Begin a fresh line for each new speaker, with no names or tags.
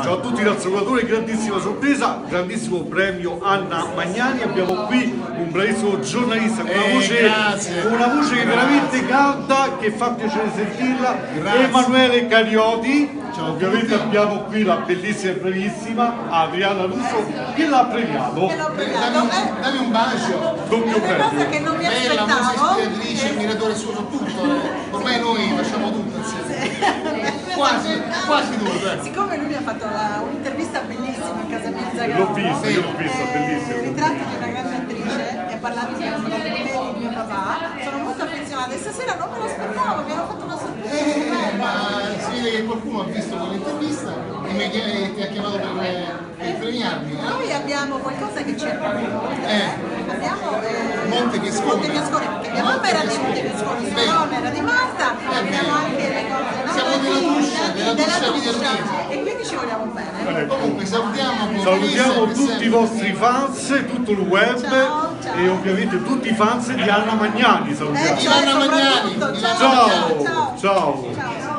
Ciao a tutti dal Salvatore, grandissima sorpresa, grandissimo premio Anna Magnani, abbiamo qui un bravissimo giornalista con una
Eh,
voce, una voce che veramente canta, che fa piacere sentirla,
Grazie.
Emanuele Carioti,
Ciao
ovviamente
tutti.
abbiamo qui la bellissima e bravissima Adriana Russo che l'ha premiato,
Dammi
Eh,
dammi un bacio.
doppio premio.
che non mi
Bella, musica
aspettavo.
ispiratrice,
Eh,
ammiratore suo su tutto. Ormai noi facciamo tutto insieme. Quasi, quasi tutto. eh.
Siccome lui mi ha fatto la- un'intervista bellissima a casa mia Zagabria,
L'ho vista, io l'ho vista,
eh,
bellissima.
Ritratti di una grande attrice e ha parlato di di mio papà. Sono molto affezionata e stasera non me lo aspettavo, mi hanno fatto una sorpresa.
Eh, ma si vede che qualcuno ha visto quell'intervista e mi ha chi- ti ha chiamato per, per premiarmi. eh?
Noi abbiamo qualcosa che molto.
Eh.
Abbiamo eh,
Monte Piascone.
Monte Piascone, perché mia mamma era di Monte Piascone, mia nonna era di Malta,
Della di Termini.
E quindi ci vogliamo bene.
Ecco.
Comunque salutiamo
Salutiamo tutti i vostri fans, tutto il web
Ciao, ciao.
e ovviamente tutti i fans di Anna Magnani
Eh,
salutiamo.
cioè,
Ilana Magnani,
ciao.
ciao.
ciao.